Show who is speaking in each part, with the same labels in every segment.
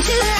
Speaker 1: into life.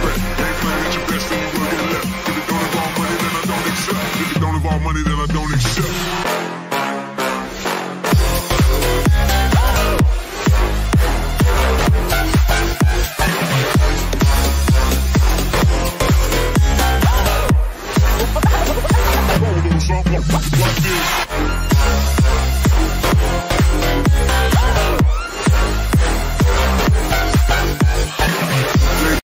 Speaker 2: want money that I don't accept. Like this.